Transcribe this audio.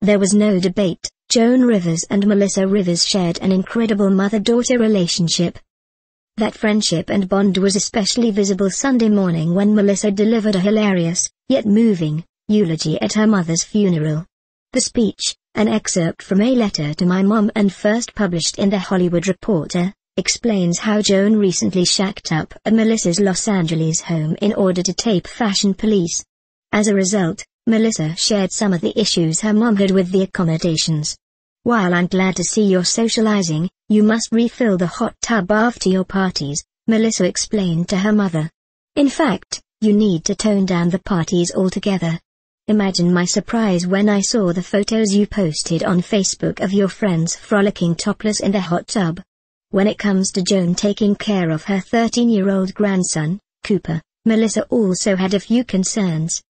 There was no debate, Joan Rivers and Melissa Rivers shared an incredible mother-daughter relationship. That friendship and bond was especially visible Sunday morning when Melissa delivered a hilarious, yet moving, eulogy at her mother's funeral. The speech, an excerpt from a letter to my mom and first published in The Hollywood Reporter, explains how Joan recently shacked up at Melissa's Los Angeles home in order to tape Fashion Police. As a result, Melissa shared some of the issues her mom had with the accommodations. While I'm glad to see you're socializing, you must refill the hot tub after your parties, Melissa explained to her mother. In fact, you need to tone down the parties altogether. Imagine my surprise when I saw the photos you posted on Facebook of your friends frolicking topless in the hot tub. When it comes to Joan taking care of her 13-year-old grandson, Cooper, Melissa also had a few concerns.